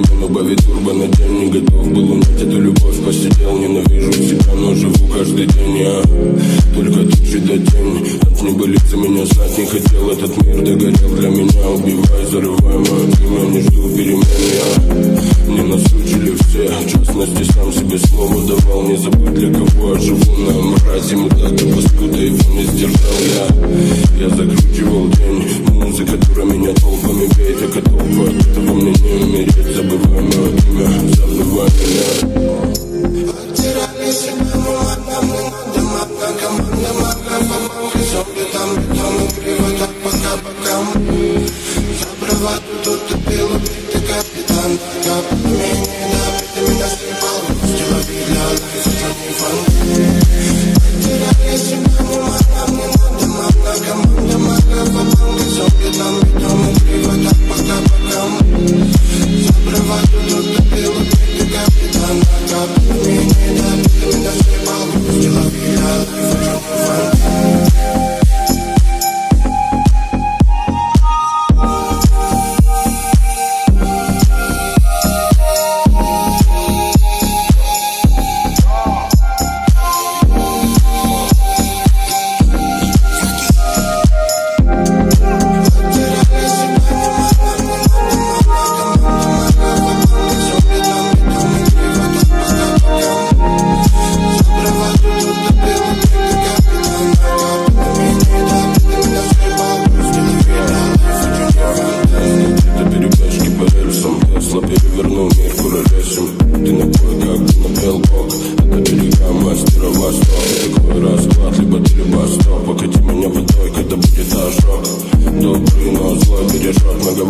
В час перемен убавить турбо день Не готов был унять эту любовь. Посидел, ненавижу себя, но живу каждый день Я. Только тучи до тень От небылицы меня знать не хотел. Этот мир догорел для меня Убивай, зарывай мое имя Не жду перемен я. Не насучили все В частности, сам себе слово давал. Не забыть для кого я живу на мразе Мудак и паскуда его не сдержал я. Я закручивал день Музыка, которая меня толпами Yo la you. la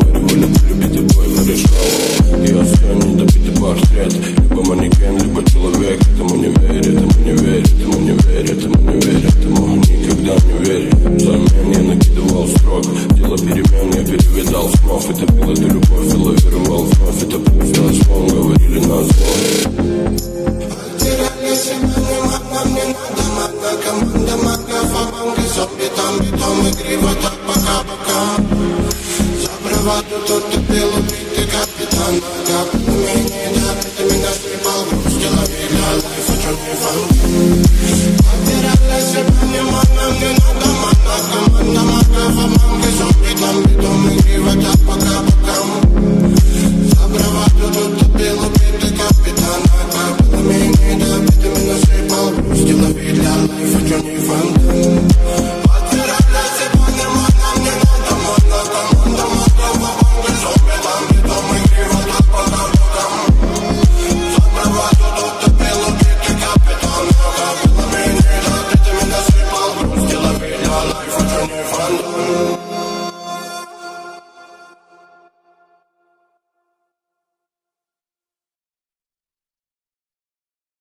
Мы говорили, любите бой, порешал Я съем недобитый портрет quanto tu